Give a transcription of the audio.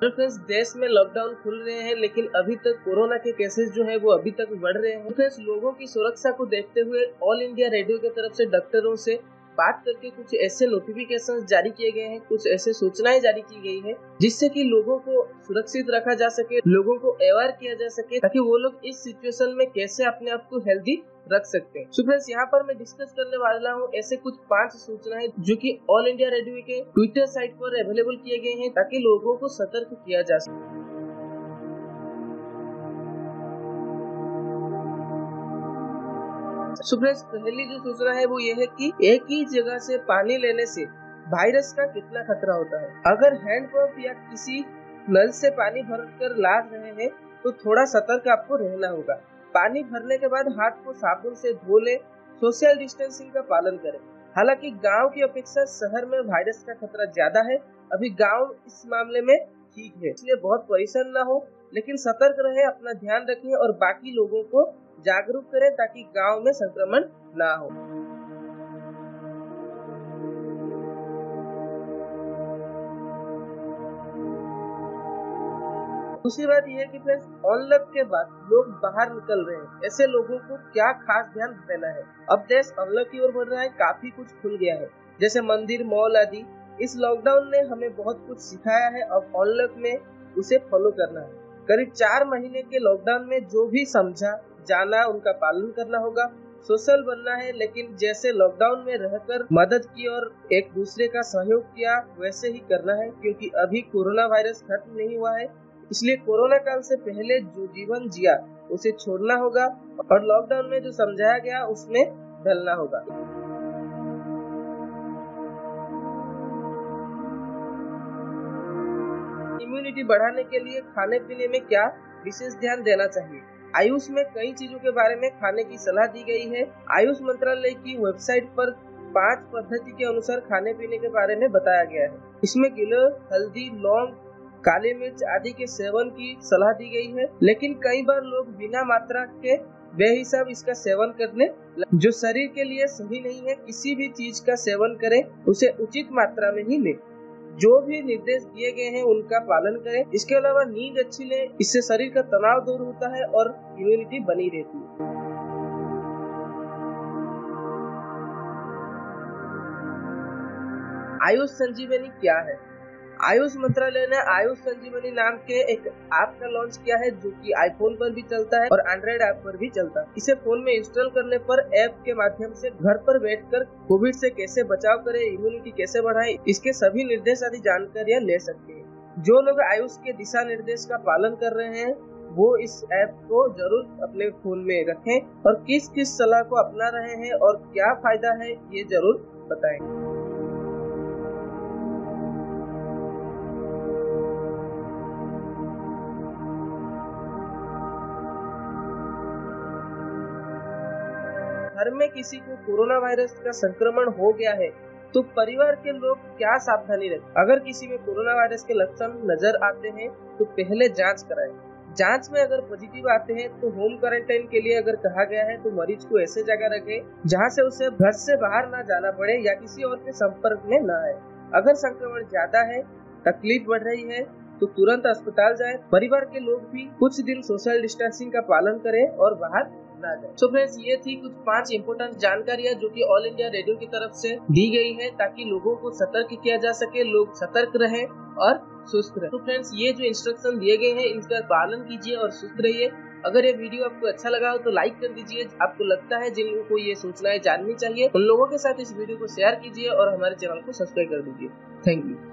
Friends देश में lockdown खुल रहे हैं, लेकिन अभी तक कोरोना के केसेस जो है, वो अभी तक बढ़ रहे हैं। फ्रेंड्स लोगों की सुरक्षा को देखते हुए ऑल इंडिया रेडियो की तरफ़ से डॉक्टरों से बात करके कुछ ऐसे नोटिफिकेशन जारी किए गए हैं, कुछ ऐसे सूचनाएँ जारी की गई है, जिससे कि लोगों को सुरक्षित रखा जा सके, लोगों को अवेयर किया जा सके, ताकि वो लोग इस सिचुएशन में कैसे अपने आप को हेल्दी रख सकते हैं। सो यहाँ पर मैं डिस्कस करने वाला हूँ ऐसे कुछ पाँच सूचनाएँ जो कि ऑल इंडिया रेडियो के ट्विटर साइट पर अवेलेबल किए गए हैं, ताकि लोगों को सतर्क किया जा सके। सो फ्रेंड्स पहली जो सूचना है वो ये है कि एक ही जगह से पानी लेने से वायरस का कितना खतरा होता है। अगर हैंडपंप या किसी नल से पानी भर कर ला रहे हैं तो थोड़ा सतर्क आपको रहना होगा। पानी भरने के बाद हाथ को साबुन से धो ले सोशल डिस्टेंसिंग का पालन करें। हालाँकि गाँव की अपेक्षा शहर में वायरस का खतरा ज़्यादा है। अभी गाँव इस मामले में ठीक है। इसलिए बहुत परेशान ना हो। लेकिन सतर्क रहे, अपना ध्यान रखें और बाकी लोगों को जागरूक करें ताकि गाँव में संक्रमण ना हो। दूसरी बात यह है कि फ्रेंड्स, अनलॉक के बाद लोग बाहर निकल रहे हैं। ऐसे लोगों को क्या खास ध्यान देना है? अब देश अनलॉक की ओर बढ़ रहा है, काफ़ी कुछ खुल गया है। जैसे मंदिर, मॉल आदि। इस लॉकडाउन ने हमें बहुत कुछ सिखाया है, अब अनलॉक में उसे फॉलो करना है। करीब चार महीने के लॉकडाउन में जो भी समझा, जाना, उनका पालन करना होगा। सोशल बनना है, लेकिन जैसे लॉकडाउन में रहकर मदद की और एक दूसरे का सहयोग किया, वैसे ही करना है, क्योंकि अभी कोरोना वायरस खत्म नहीं हुआ है। इसलिए कोरोना काल से पहले जो जीवन जिया, उसे छोड़ना होगा और लॉकडाउन में जो समझाया गया, उसमें ढलना होगा। इम्यूनिटी बढ़ाने के लिए खाने पीने में क्या विशेष ध्यान देना चाहिए? आयुष में कई चीज़ों के बारे में खाने की सलाह दी गई है। आयुष मंत्रालय की वेबसाइट पर पाँच पद्धति के अनुसार खाने पीने के बारे में बताया गया है। इसमें गिलो, हल्दी, लौंग, काली मिर्च आदि के सेवन की सलाह दी गई है। लेकिन कई बार लोग बिना मात्रा के बेहिसाब इसका सेवन करने जो शरीर के लिए सही नहीं है, किसी भी चीज़ का सेवन करें, उसे उचित मात्रा में ही ले। जो भी निर्देश दिए गए हैं, उनका पालन करें। इसके अलावा नींद अच्छी लें, इससे शरीर का तनाव दूर होता है और इम्यूनिटी बनी रहती है। आयुष संजीवनी क्या है? आयुष मंत्रालय ने आयुष संजीवनी नाम के एक ऐप का लॉन्च किया है, जो कि आईफोन पर भी चलता है और एंड्रॉइड ऐप पर भी चलता है। इसे फ़ोन में इंस्टॉल करने पर ऐप के माध्यम से घर पर बैठकर कोविड से कैसे बचाव करें इम्यूनिटी कैसे बढ़ाएँ, इसके सभी निर्देश आदि जानकारियाँ ले सकते हैं। जो लोग आयुष के दिशा निर्देश का पालन कर रहे हैं, वो इस ऐप को ज़रूर अपने फ़ोन में रखें और किस किस सलाह को अपना रहे हैं और क्या फ़ायदा है, ये ज़रूर बताएँ। घर में किसी को कोरोना वायरस का संक्रमण हो गया है तो परिवार के लोग क्या सावधानी रखें? अगर किसी में कोरोना वायरस के लक्षण नज़र आते हैं तो पहले जाँच कराएँ। जाँच में अगर पॉजिटिव आते हैं तो होम क्वारंटाइन के लिए अगर कहा गया है तो मरीज़ को ऐसे जगह रखें, जहाँ से उसे घर से बाहर ना जाना पड़े या किसी और के संपर्क में न आए। अगर संक्रमण ज़्यादा है, तकलीफ़ बढ़ रही है तो तुरंत अस्पताल जाए। परिवार के लोग भी कुछ दिन सोशल डिस्टेंसिंग का पालन करें और बाहर ना जाए सो फ्रेंड्स ये थी कुछ पाँच इंपोर्टेंट जानकारियाँ जो कि ऑल इंडिया रेडियो की तरफ़ से दी गई है ताकि लोगों को सतर्क किया जा सके, लोग सतर्क रहे और सुस्त रहे। तो फ्रेंड्स ये जो इंस्ट्रक्शन दिए गए हैं, इनका पालन कीजिए और सुस्त रहिए। अगर ये वीडियो आपको अच्छा लगा हो तो लाइक कर दीजिए। आपको लगता है जिन लोगों को ये सूचनाएँ जाननी चाहिए, उन लोगों के साथ इस वीडियो को शेयर कीजिए और हमारे चैनल को सब्सक्राइब कर दीजिए। Thank you